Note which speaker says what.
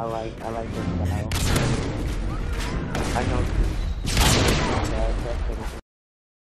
Speaker 1: I like, I like this style. I know,